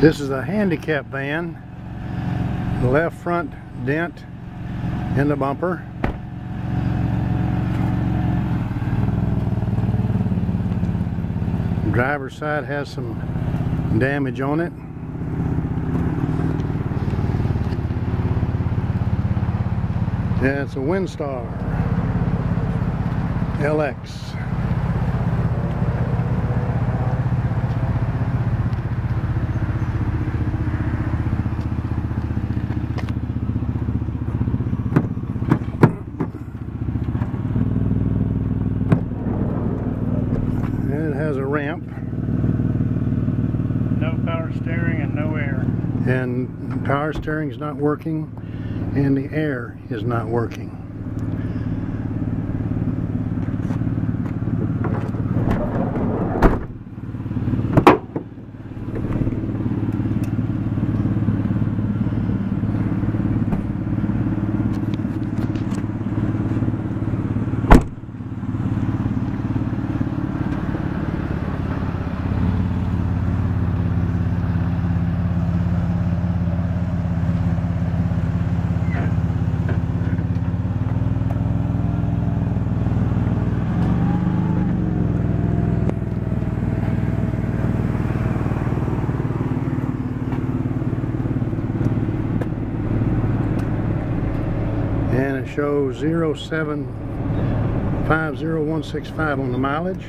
This is a handicap van. Left front dent in the bumper. Driver's side has some damage on it. Yeah, it's a Windstar LX. Ramp No power steering and no air. and power steering is not working and the air is not working. And it shows 0750-165 on the mileage.